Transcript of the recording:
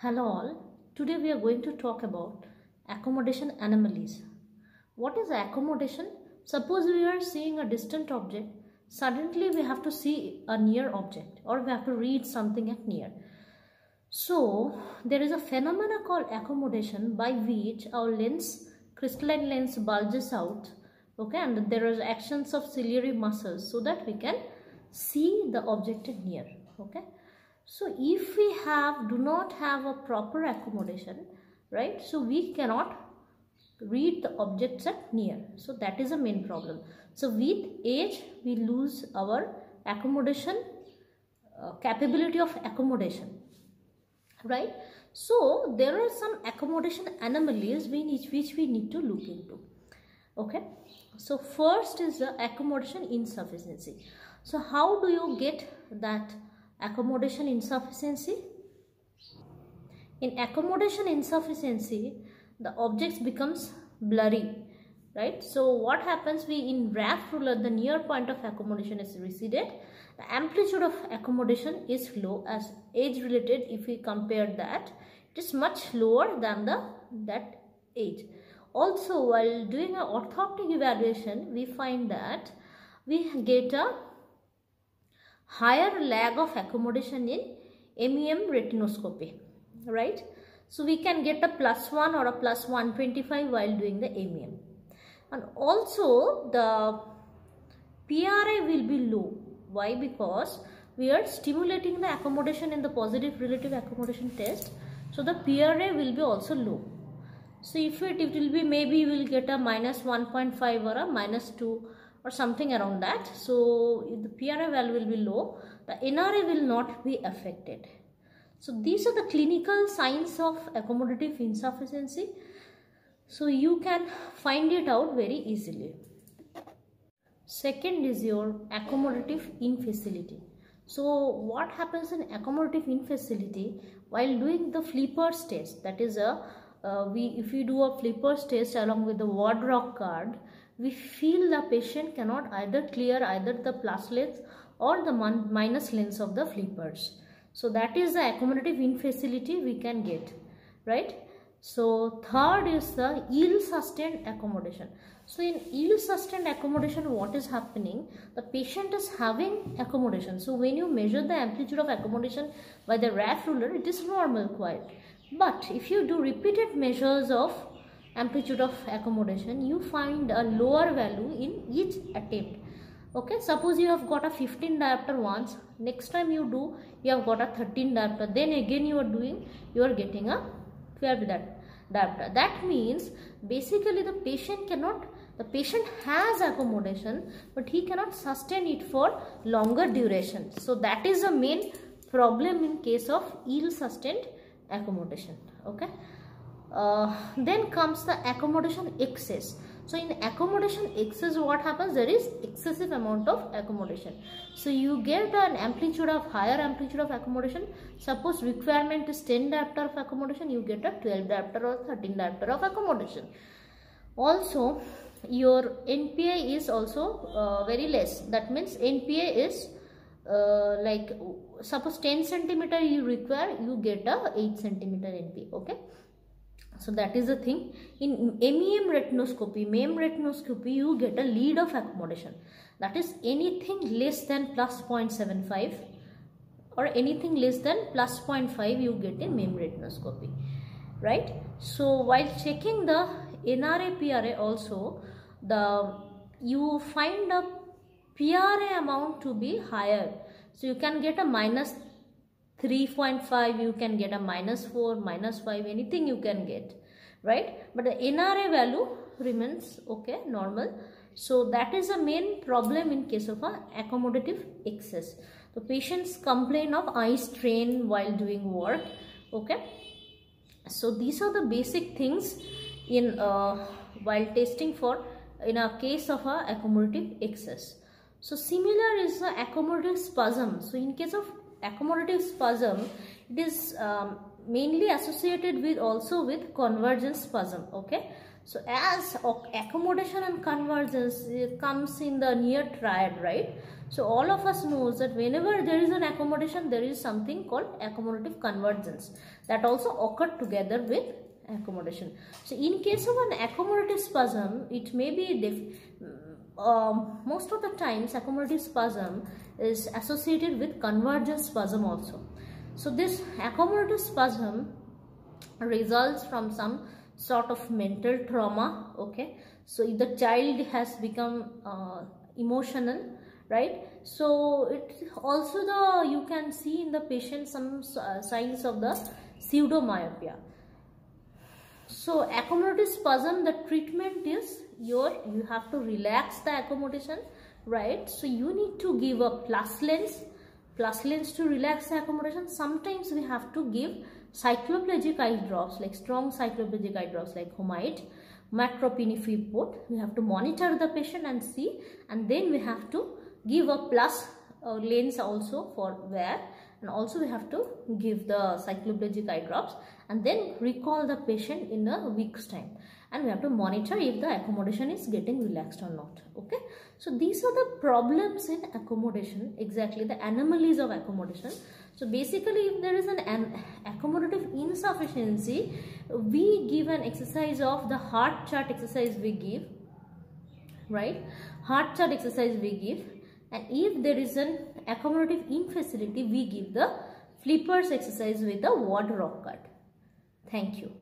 Hello all. Today we are going to talk about accommodation anomalies. What is accommodation? Suppose we are seeing a distant object, suddenly we have to see a near object or we have to read something at near. So there is a phenomena called accommodation by which our lens, crystalline lens bulges out okay and there are actions of ciliary muscles so that we can see the object near okay so if we have do not have a proper accommodation right so we cannot read the objects at near. So that is a main problem. So with age we lose our accommodation uh, capability of accommodation right? So there are some accommodation anomalies which, which we need to look into okay? So first is the accommodation insufficiency. So how do you get that accommodation insufficiency. In accommodation insufficiency the objects becomes blurry right? So what happens? We in RAF ruler the near point of accommodation is receded. The amplitude of accommodation is low as age related if we compare that it is much lower than the that age. Also while doing an orthoptic evaluation we find that we get a higher lag of accommodation in MEM retinoscopy right? So we can get a plus 1 or a plus 125 while doing the MEM and also the PRA will be low. Why? Because we are stimulating the accommodation in the positive relative accommodation test. So the PRA will be also low. So if it, it will be maybe you will get a minus 1.5 or a minus 2 or something around that. So the PRA value will be low, the NRA will not be affected. So these are the clinical signs of accommodative insufficiency. So you can find it out very easily. Second is your accommodative infacility. So what happens in accommodative infacility while doing the flippers test that is a uh, we if we do a flippers test along with the Word-Rock card, we feel the patient cannot either clear either the plus lens or the minus lens of the flippers. So that is the accommodative infacility we can get, right? So third is the ill sustained accommodation. So in ill sustained accommodation, what is happening? The patient is having accommodation. So when you measure the amplitude of accommodation by the RAF ruler, it is normal quite. But if you do repeated measures of amplitude of accommodation, you find a lower value in each attempt. Okay, suppose you have got a 15 diopter once, next time you do, you have got a 13 diopter, then again you are doing, you are getting a 12 diopter. That means basically the patient cannot, the patient has accommodation, but he cannot sustain it for longer duration. So that is the main problem in case of ill sustained accommodation okay uh, then comes the accommodation excess. So in accommodation excess what happens? There is excessive amount of accommodation. So you get an amplitude of higher amplitude of accommodation. Suppose requirement is 10 diopter of accommodation you get a 12 diopter or 13 diopter of accommodation. Also your npa is also uh, very less. That means npa is uh, like suppose 10 centimeter you require you get a 8 centimeter NPA okay so that is the thing. In MEM retinoscopy MEM retinoscopy you get a lead of accommodation. That is anything less than plus 0.75 or anything less than plus 0.5 you get in MEM retinoscopy right? So while checking the NRA PRA also the you find a PRA amount to be higher. So you can get a minus 3.5, you can get a minus 4, minus 5, anything you can get, right? But the NRA value remains okay, normal. So that is a main problem in case of a accommodative excess. The patients complain of eye strain while doing work, okay? So these are the basic things in uh, while testing for in a case of a accommodative excess. So similar is the accommodative spasm. So in case of accommodative spasm, it is um, mainly associated with also with convergence spasm. Okay. so as accommodation and convergence comes in the near triad right so all of us knows that whenever there is an accommodation there is something called accommodative convergence that also occurred together with accommodation so in case of an accommodative spasm it may be um, most of the times accommodative spasm is associated with convergent spasm also. So this accommodative spasm results from some sort of mental trauma okay? So if the child has become uh, emotional right? So it also the you can see in the patient some uh, signs of the pseudomyopia. So accommodative spasm the treatment is your you have to relax the accommodation right? So you need to give a plus lens. Plus lens to relax the accommodation. Sometimes we have to give cycloplegic eye drops like strong cycloplegic eye drops like matropinephrine put we have to monitor the patient and see. And then we have to give a plus uh, lens also for wear. And also we have to give the cycloplegic eye drops. And then recall the patient in a week's time and we have to monitor if the accommodation is getting relaxed or not okay? So these are the problems in accommodation exactly the anomalies of accommodation. So basically if there is an, an accommodative insufficiency we give an exercise of the Hart chart exercise we give right? Hart chart exercise we give. And if there is an accommodative infacility we give the flippers exercise with the Word Rock cut. Thank you